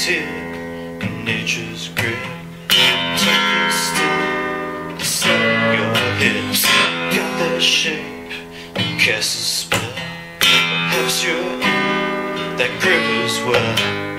sit in nature's grip. Tuck your stick, set your hips. Got that shape and cast a spell. Perhaps you're that grip as well.